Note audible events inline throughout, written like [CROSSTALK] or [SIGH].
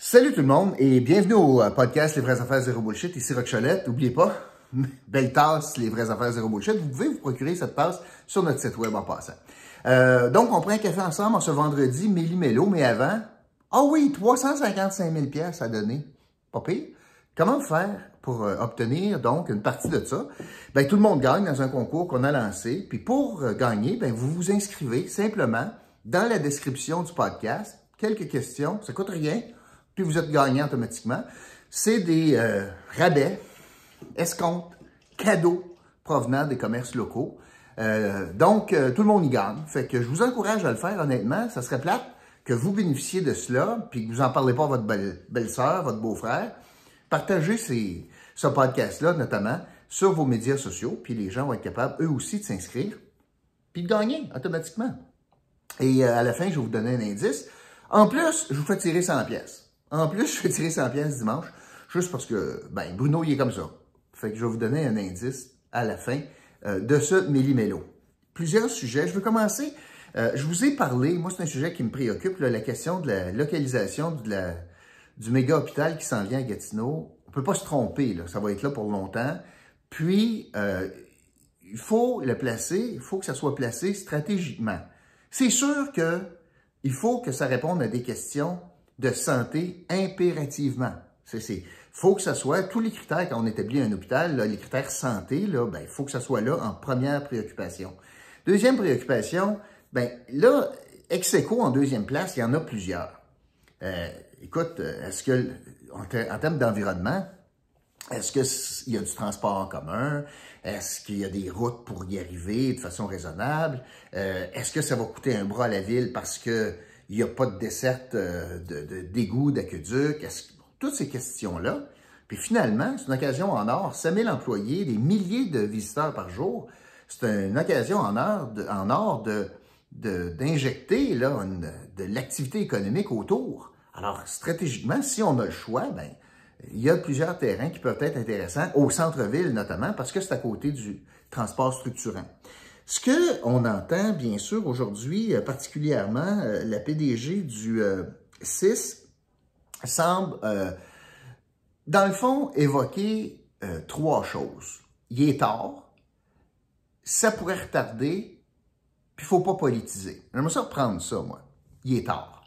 Salut tout le monde et bienvenue au euh, podcast Les vraies affaires zéro bullshit. Ici Rock. N'oubliez pas, [LAUGHS] belle tasse, Les vraies affaires zéro bullshit. Vous pouvez vous procurer cette tasse sur notre site web en passant. Euh, donc, on prend un café ensemble en ce vendredi, méli-mélo, mais avant, ah oui, 355 000 pièces à donner. Pas pire. Comment faire pour euh, obtenir donc une partie de ça? Ben, tout le monde gagne dans un concours qu'on a lancé. Puis pour gagner, ben, vous vous inscrivez simplement dans la description du podcast. Quelques questions, ça coûte rien. Puis vous êtes gagnant automatiquement. C'est des euh, rabais, escomptes, cadeaux provenant des commerces locaux. Euh, donc, euh, tout le monde y gagne. Fait que je vous encourage à le faire, honnêtement. Ça serait plate que vous bénéficiez de cela, puis que vous en parlez pas à votre belle- belle-sœur, votre beau-frère. Partagez ces, ce podcast-là, notamment, sur vos médias sociaux, puis les gens vont être capables, eux aussi, de s'inscrire, puis de gagner automatiquement. Et euh, à la fin, je vais vous donner un indice. En plus, je vous fais tirer 100 pièces. En plus, je fais tirer 100 pièces dimanche, juste parce que, ben, Bruno, il est comme ça. Fait que je vais vous donner un indice à la fin euh, de ce méli-mélo. Plusieurs sujets. Je veux commencer. euh, je vous ai parlé, moi, c'est un sujet qui me préoccupe, là, la question de la localisation du méga hôpital qui s'en vient à Gatineau. On peut pas se tromper, là. Ça va être là pour longtemps. Puis, euh, il faut le placer, il faut que ça soit placé stratégiquement. C'est sûr que il faut que ça réponde à des questions de santé impérativement. C'est, faut que ça soit tous les critères quand on établit un hôpital, les critères santé, là, ben, il faut que ça soit là en première préoccupation. Deuxième préoccupation, ben, là, ex en deuxième place, il y en a plusieurs. Euh, écoute, euh, est-ce que, en, ter- en termes d'environnement, est-ce qu'il y a du transport en commun? Est-ce qu'il y a des routes pour y arriver de façon raisonnable? Euh, Est-ce que ça va coûter un bras à la ville parce qu'il n'y a pas de desserte euh, de, de, d'égout, d'aqueduc? Que- Toutes ces questions-là. Puis finalement, c'est une occasion en or. 5000 employés, des milliers de visiteurs par jour. C'est une occasion en or de, en or de, de- d'injecter là, une- de l'activité économique autour. Alors, stratégiquement, si on a le choix, ben, il y a plusieurs terrains qui peuvent être intéressants, au centre-ville notamment, parce que c'est à côté du transport structurant. Ce que on entend, bien sûr, aujourd'hui, euh, particulièrement, euh, la PDG du CIS semble, euh, dans le fond, évoquer trois choses. Il est tard, ça pourrait retarder, puis il faut pas politiser. J'aimerais ça reprendre ça, moi. Il est tard.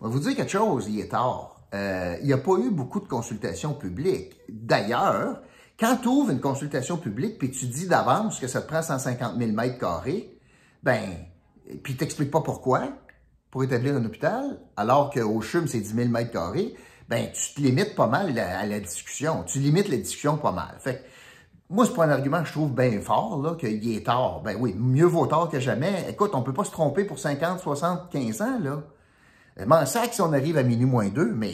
Je vais vous dire quelque chose, il est tard. Il n'y a pas eu beaucoup de consultations publiques. D'ailleurs, quand tu ouvres une consultation publique puis tu dis d'avance que ça te prend 150 000 mètres carrés, ben, puis tu t'expliques pas pourquoi pour établir un hôpital, alors qu'au CHUM, c'est 10 000 mètres carrés, ben, tu te limites pas mal à, la discussion. Tu limites la discussion pas mal. Fait que, moi, c'est pas un argument que je trouve bien fort, là, qu'il est tard. Ben oui, mieux vaut tard que jamais. Écoute, on peut pas se tromper pour 50, 60, 15 ans, là. M'en sac si on arrive à minuit moins deux, mais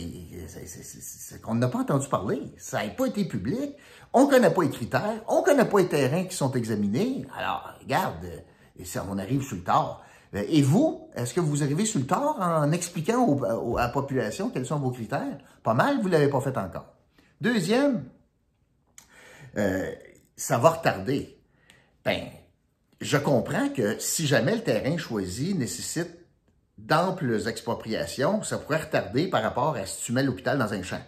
c'est- c'est- qu'on n'a pas entendu parler. Ça n'a pas été public. On ne connaît pas les critères. On ne connaît pas les terrains qui sont examinés. Alors, regarde, euh, on arrive sur le tard. Euh, Et vous, est-ce que vous arrivez sur le tard en expliquant à la population quels sont vos critères? Pas mal, vous ne l'avez pas fait encore. Deuxième, euh, ça va retarder. Ben, je comprends que si jamais le terrain choisi nécessite d'amples expropriations, ça pourrait retarder par rapport à si tu mets l'hôpital dans un champ.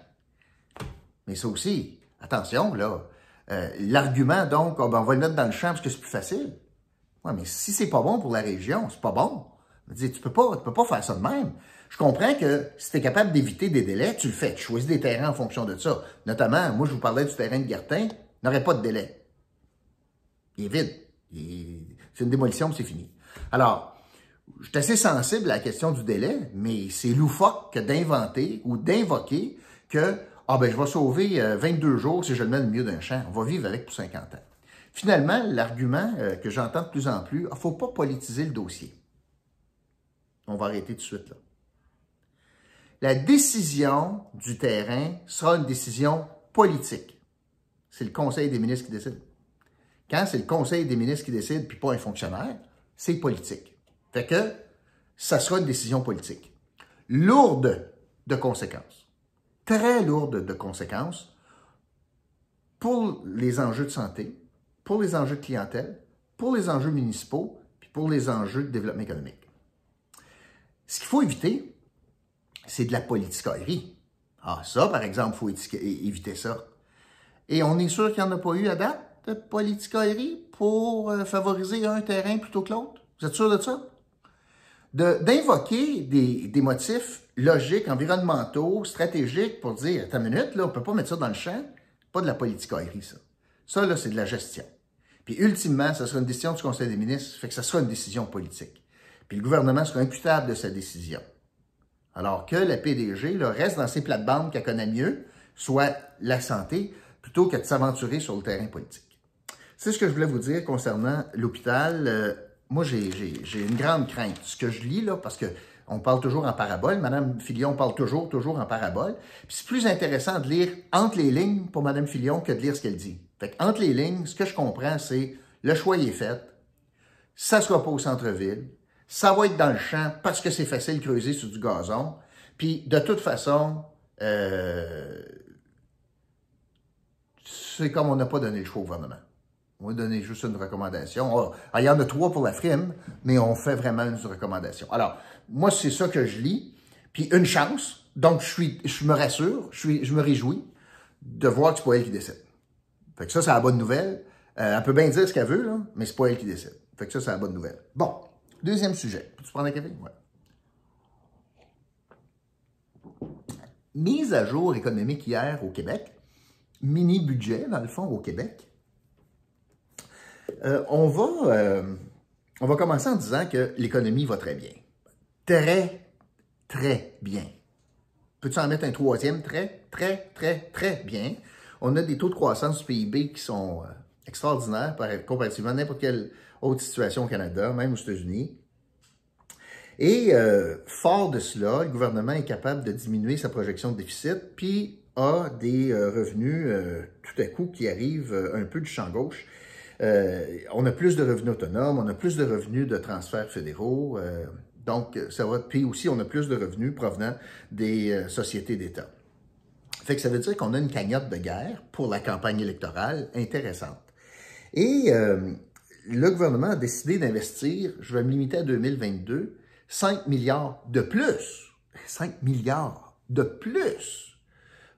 Mais ça aussi, attention, là, euh, l'argument donc, Ah ben, on va le mettre dans le champ parce que c'est plus facile. Ouais, mais si c'est pas bon pour la région, c'est pas bon. Dire, tu peux pas, tu peux pas faire ça de même. Je comprends que si tu es capable d'éviter des délais, tu le fais. Tu choisis des terrains en fonction de ça. Notamment, moi, je vous parlais du terrain de Guertin, n'aurait pas de délai. Il est vide. Il- C'est une démolition, c'est fini. Alors, je suis assez sensible à la question du délai, mais c'est loufoque que d'inventer ou d'invoquer que ah ben je vais sauver euh, 22 jours si je le mets au milieu d'un champ. On va vivre avec pour 50 ans. Finalement, l'argument euh, que j'entends de plus en plus, il ne faut pas politiser le dossier. On va arrêter tout de suite là. La décision du terrain sera une décision politique. C'est le Conseil des ministres qui décide. Quand c'est le Conseil des ministres qui décide, puis pas un fonctionnaire, c'est politique. Fait que ça sera une décision politique. Lourde de conséquences. Très lourde de conséquences pour les enjeux de santé, pour les enjeux de clientèle, pour les enjeux municipaux, puis pour les enjeux de développement économique. Ce qu'il faut éviter, c'est de la politicaillerie. Ah, ça, par exemple, il faut éviter ça. Et on est sûr qu'il n'y en a pas eu à date de politicaillerie pour euh, favoriser un terrain plutôt que l'autre? Vous êtes sûr de ça? D'invoquer des, motifs logiques, environnementaux, stratégiques pour dire, ta minute, là, on ne peut pas mettre ça dans le champ. Pas de la politicaillerie, ça. Ça, là, c'est de la gestion. Puis, ultimement, ça sera une décision du Conseil des ministres, fait que ça sera une décision politique. Puis, le gouvernement sera imputable de sa décision. Alors que la PDG là, reste dans ses plates-bandes qu'elle connaît mieux, soit la santé, plutôt que de s'aventurer sur le terrain politique. C'est ce que je voulais vous dire concernant l'hôpital. Euh, moi, j'ai une grande crainte. Ce que je lis, là, parce que on parle toujours en parabole. Madame Filion parle toujours, toujours en parabole. Puis c'est plus intéressant de lire entre les lignes pour Madame Filion que de lire ce qu'elle dit. Fait entre les lignes, ce que je comprends, c'est le choix est fait. Ça sera pas au centre-ville. Ça va être dans le champ parce que c'est facile de creuser sur du gazon. Puis de toute façon, euh, c'est comme on n'a pas donné le choix au gouvernement. On va donner juste une recommandation. Ah, il y en a trois pour la frime, mais on fait vraiment une recommandation. Alors, moi, c'est ça que je lis. Puis une chance, donc je, me rassure, je, me réjouis de voir que c'est pas elle qui décide. Fait que ça, c'est la bonne nouvelle. Euh, elle peut bien dire ce qu'elle veut, là, mais c'est pas elle qui décide. Fait que ça, c'est la bonne nouvelle. Bon, deuxième sujet. Peux-tu prendre un café? Ouais. Mise à jour économique hier au Québec. Mini budget, dans le fond, au Québec. Euh, on, va, euh, on va commencer en disant que l'économie va très bien. Très, très bien. Peux-tu en mettre un troisième? Très, très, très, très bien? On a des taux de croissance du PIB qui sont euh, extraordinaires comparativement à n'importe quelle autre situation au Canada, même aux États-Unis. Et fort de cela, le gouvernement est capable de diminuer sa projection de déficit, puis a des revenus tout à coup qui arrivent un peu du champ gauche. Euh, on a plus de revenus autonomes, on a plus de revenus de transferts fédéraux. Euh, donc, ça va. Puis aussi, on a plus de revenus provenant des euh, sociétés d'État. Fait que ça veut dire qu'on a une cagnotte de guerre pour la campagne électorale intéressante. Et le gouvernement a décidé d'investir, je vais me limiter à 2022, 5 milliards de plus. 5 milliards de plus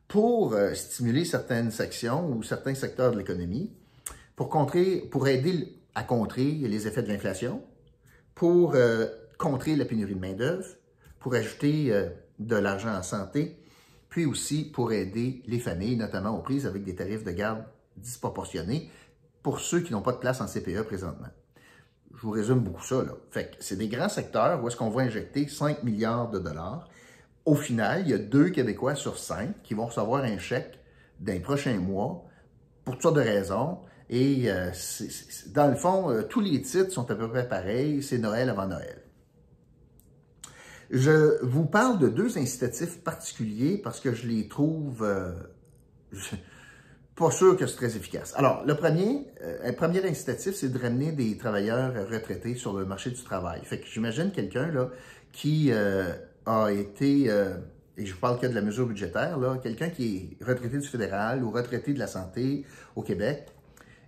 pour stimuler certaines sections ou certains secteurs de l'économie pour, contrer, pour aider à contrer les effets de l'inflation, pour euh, contrer la pénurie de main-d'œuvre, pour ajouter euh, de l'argent en santé, puis aussi pour aider les familles, notamment aux prises avec des tarifs de garde disproportionnés pour ceux qui n'ont pas de place en CPE présentement. Je vous résume beaucoup ça. Là. C'est des grands secteurs où est-ce qu'on va injecter 5 milliards de dollars. Au final, il y a deux Québécois sur cinq qui vont recevoir un chèque d'un prochain mois pour toutes sortes de raisons. Et euh, dans le fond, euh, tous les titres sont à peu près pareils. C'est Noël avant Noël. Je vous parle de deux incitatifs particuliers parce que je les trouve euh, pas sûr que c'est très efficace. Alors, le premier, un premier incitatif, c'est de ramener des travailleurs retraités sur le marché du travail. Fait que j'imagine quelqu'un qui a été et je parle que de la mesure budgétaire, quelqu'un qui est retraité du fédéral ou retraité de la santé au Québec,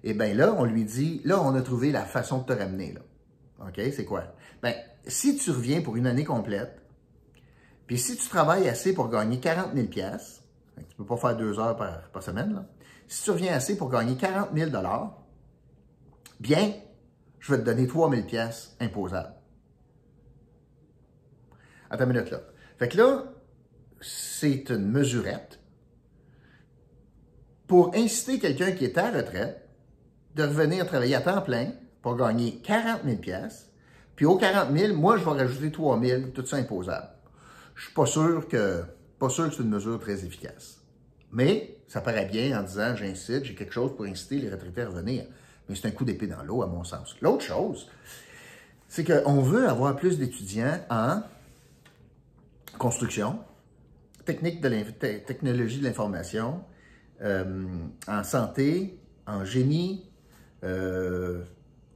et eh bien là, on lui dit, là, on a trouvé la façon de te ramener. Là. OK, c'est quoi? Bien, si tu reviens pour une année complète, puis si tu travailles assez pour gagner 40 000 tu ne peux pas faire deux heures par, semaine, là. si tu reviens assez pour gagner 40 000 bien, je vais te donner 3 000 imposables. Attends une minute là. Fait que là, c'est une mesurette pour inciter quelqu'un qui est à retraite de revenir travailler à temps plein pour gagner 40 000 puis aux 40 000, moi, je vais rajouter 3 000, tout ça imposable. Je suis pas sûr que, pas sûr que c'est une mesure très efficace. Mais ça paraît bien en disant, j'incite, j'ai quelque chose pour inciter les retraités à revenir. Mais c'est un coup d'épée dans l'eau, à mon sens. L'autre chose, c'est qu'on veut avoir plus d'étudiants en construction, technique de technologie de l'information, euh, en santé, en génie, euh,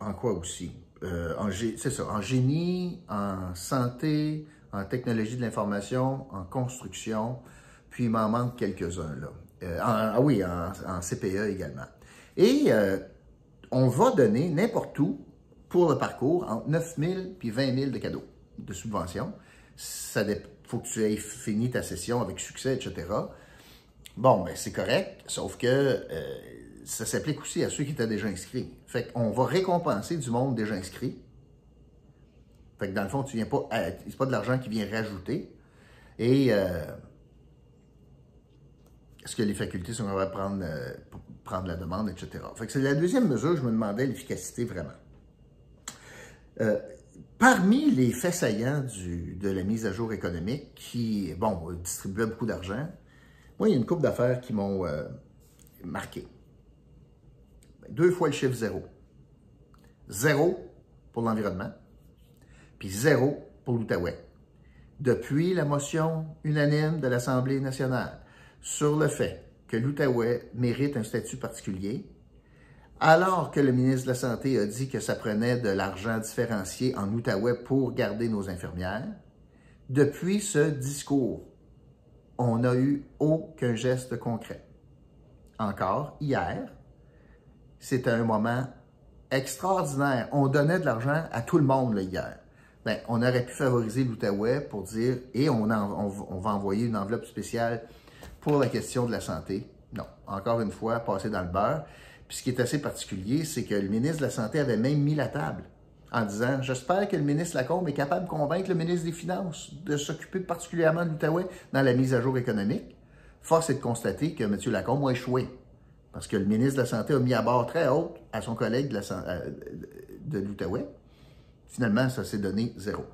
en quoi aussi? Euh, c'est ça, en génie, en santé, en technologie de l'information, en construction, puis il m'en manque quelques-uns là. Euh, ah oui, en, CPE également. Et on va donner n'importe où pour le parcours entre 9 000 puis 20 000 de cadeaux, de subventions. Ça faut que tu aies fini ta session avec succès, etc. Bon, ben c'est correct, sauf que euh, ça s'applique aussi à ceux qui étaient déjà inscrits. Fait qu'on va récompenser du monde déjà inscrit. Fait que dans le fond, tu viens pas, c'est pas de l'argent qui vient rajouter. Et euh, est-ce que les facultés sont capables de prendre, euh, la demande, etc. Fait que c'est la deuxième mesure, je me demandais l'efficacité vraiment. Euh, parmi les faits saillants de la mise à jour économique qui, bon, distribuait beaucoup d'argent, moi, il y a une couple d'affaires qui m'ont euh, marqué. Deux fois le chiffre zéro. Zéro pour l'environnement, puis zéro pour l'Outaouais. Depuis la motion unanime de l'Assemblée nationale sur le fait que l'Outaouais mérite un statut particulier, alors que le ministre de la Santé a dit que ça prenait de l'argent différencié en Outaouais pour garder nos infirmières, depuis ce discours, on n'a eu aucun geste concret. Encore, hier, c'était un moment extraordinaire. On donnait de l'argent à tout le monde hier. Ben, on aurait pu favoriser l'Outaouais pour dire, et on, on va envoyer une enveloppe spéciale pour la question de la santé. Non, encore une fois, passer dans le beurre. Puis ce qui est assez particulier, c'est que le ministre de la Santé avait même mis la table en disant J'espère que le ministre Lacombe est capable de convaincre le ministre des Finances de s'occuper particulièrement de l'Outaouais dans la mise à jour économique. Force est de constater que M. Lacombe a échoué. Parce que le ministre de la Santé a mis à bord très haut à son collègue de, euh, l'Outaouais. Finalement, ça s'est donné zéro.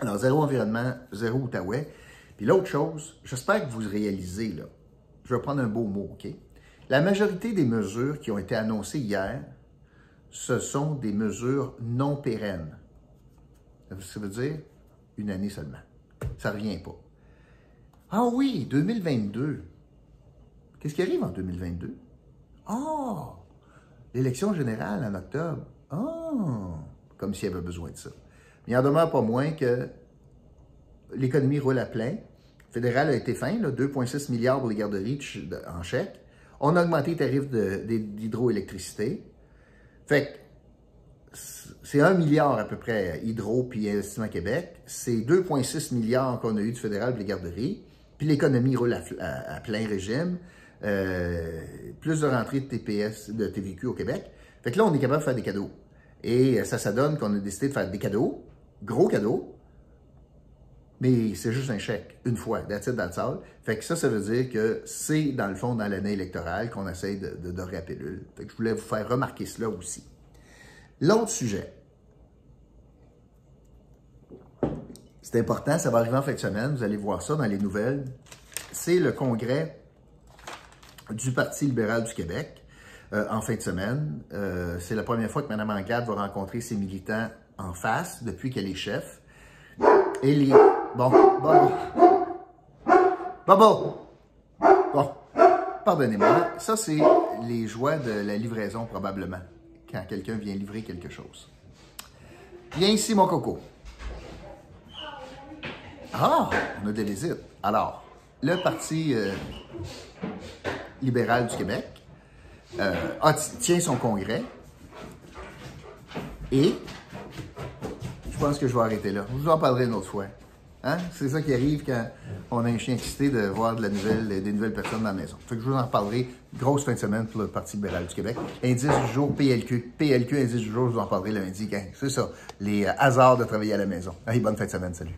Alors, zéro environnement, zéro Outaouais. Puis l'autre chose, j'espère que vous réalisez, là, je vais prendre un beau mot, OK? La majorité des mesures qui ont été annoncées hier, ce sont des mesures non pérennes. Ça veut dire? Une année seulement. Ça ne revient pas. Ah oui, 2022. Qu'est-ce qui arrive en 2022? Ah! Oh, l'élection générale en octobre. Ah! Oh, comme s'il y avait besoin de ça. Mais il en demeure pas moins que l'économie roule à plein fédéral a été fin, 2,6 milliards pour les garderies en chèque. On a augmenté les tarifs d'hydroélectricité. Fait que c'est 1 milliard à peu près hydro puis investissement Québec. C'est 2,6 milliards qu'on a eu du fédéral pour les garderies. Puis l'économie roule à, plein régime. Euh, plus de rentrées de TPS, de TVQ au Québec. Fait que là, on est capable de faire des cadeaux. Et ça, ça donne qu'on a décidé de faire des cadeaux, gros cadeaux, mais c'est juste un chèque, une fois, that's it, that's all. Fait que ça, ça veut dire que c'est, dans le fond, dans l'année électorale qu'on essaye de, de dorer la pilule. Fait que je voulais vous faire remarquer cela aussi. L'autre sujet, c'est important, ça va arriver en fin de semaine, vous allez voir ça dans les nouvelles, c'est le congrès du Parti libéral du Québec euh, en fin de semaine. Euh, c'est la première fois que Mme Anglade va rencontrer ses militants en face depuis qu'elle est chef. Et les Bon, bon. Bon, bon. Pardonnez-moi. Ça, c'est les joies de la livraison, probablement, quand quelqu'un vient livrer quelque chose. Viens ici, mon coco. Ah, on a des visites. Alors, le Parti euh, libéral du Québec euh, tient son congrès et je pense que je vais arrêter là. Je vous en parlerai une autre fois. Hein? C'est ça qui arrive quand on a un chien excité de voir de des nouvelles personnes dans la maison. Fait que je vous en reparlerai. Grosse fin de semaine pour le Parti libéral du Québec. Indice du jour, PLQ. PLQ, indice du jour, je vous en parlerai lundi. C'est ça. Les euh, hasards de travailler à la maison. Allez, bonne fin de semaine. Salut.